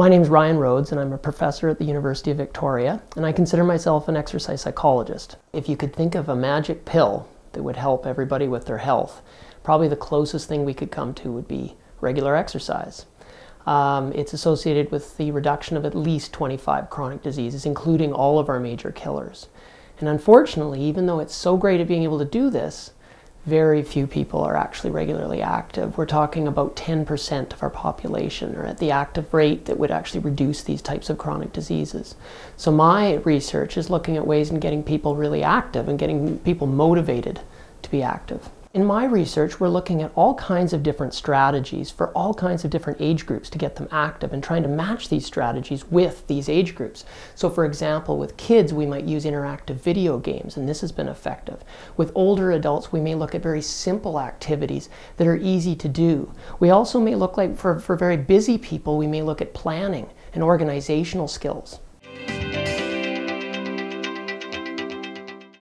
My name is Ryan Rhodes, and I'm a professor at the University of Victoria, and I consider myself an exercise psychologist. If you could think of a magic pill that would help everybody with their health, probably the closest thing we could come to would be regular exercise. Um, it's associated with the reduction of at least 25 chronic diseases, including all of our major killers. And unfortunately, even though it's so great at being able to do this, very few people are actually regularly active. We're talking about 10% of our population are at the active rate that would actually reduce these types of chronic diseases. So my research is looking at ways in getting people really active and getting people motivated to be active. In my research, we're looking at all kinds of different strategies for all kinds of different age groups to get them active and trying to match these strategies with these age groups. So for example, with kids, we might use interactive video games, and this has been effective. With older adults, we may look at very simple activities that are easy to do. We also may look like, for, for very busy people, we may look at planning and organizational skills.